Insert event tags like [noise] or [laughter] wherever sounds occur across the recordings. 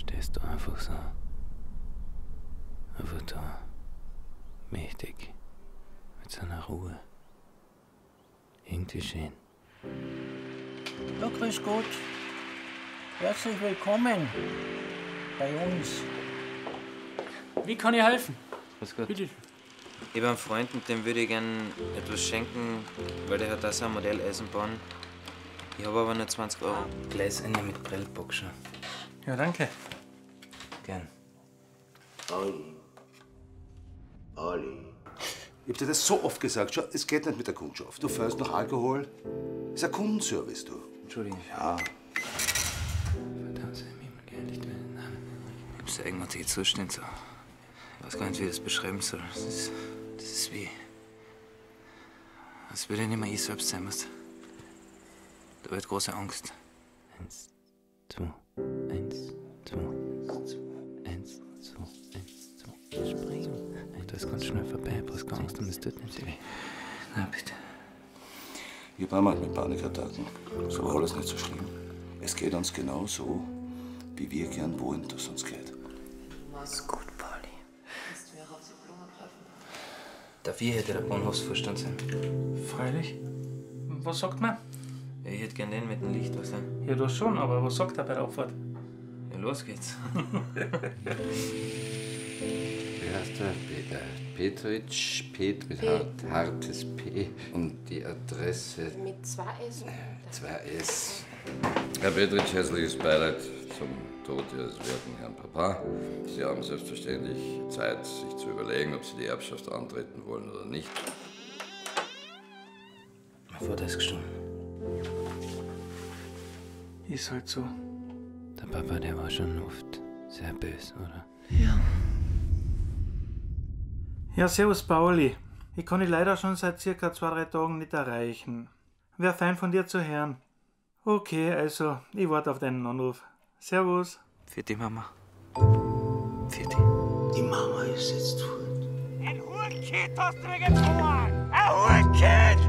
stehst du einfach so. Einfach da. Mächtig. Mit seiner Ruhe. Irgendwie schön. Ja, grüß Gott. Herzlich willkommen bei uns. Wie kann ich helfen? Was gut. Bitte. Ich habe einen Freund, mit dem würde ich gern etwas schenken, weil der hat da so ein Modelleisenbahn. Ich habe aber nur 20 Euro. Gleis eine mit Prellboxer. Ja, danke. Gern. Ali. Ali. Ich hab dir das so oft gesagt. Schau, es geht nicht mit der Kundschaft. Du fährst nach Alkohol. Das ist ein Kundenservice, du. Entschuldigung. Ja. Verdammt, sei mir mal ehrlich, deinen Namen. Ich hab so eigenartige Zustände. So. Ich weiß gar nicht, wie ich das beschreiben soll. Das ist, das ist wie. Als würde ich nicht mehr ich selbst sein muss. Da wird große Angst. Eins, zwei, Das ist ganz schnell vorbei. Du keine Angst und es tut nicht weh. Na, bitte. Ich hab auch manchmal Panikattacken. Ist aber alles nicht so schlimm. Es geht uns genau so, wie wir gern wollen, dass es uns geht. Mach's gut, Pauli. Darf ich hätte der Bahnhofsvorstand sein? Freilich. Was sagt man? Ja, ich hätte gern den mit dem Licht, was denn? Ja, du schon, aber was sagt er bei der Auffahrt? Ja, los geht's. [laughs] Wie heißt der? Peter Petritsch, Pet mit hart, hartes P und die Adresse Mit zwei S. 2S. Herr Petritsch, herzliches Beileid zum Tod Ihres werten Herrn Papa. Sie haben selbstverständlich Zeit, sich zu überlegen, ob Sie die Erbschaft antreten wollen oder nicht. Mein Vater ist gestorben. Ist halt so. Der Papa, der war schon oft sehr böse, oder? Ja, servus Pauli. Ich kann dich leider schon seit circa zwei, drei Tagen nicht erreichen. Wäre fein von dir zu hören. Okay, also, ich warte auf deinen Anruf. Servus. Für die Mama. Für die. Die Mama ist jetzt tot. Ein Hurkind hast du mir getan! Ein Hurkind!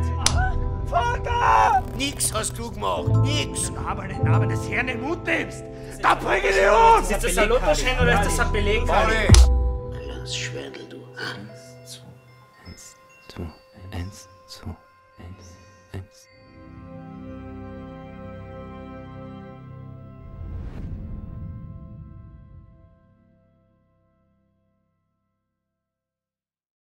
Vater! Nix hast du gemacht. Nix. Aber den Namen des Herrn in den Mund nimmst, da bring ich dich um! Ist das ein Lottoschein oder ist das ein Beleg? Lass Schwerdel, du. Eins, zwei, eins, zwei,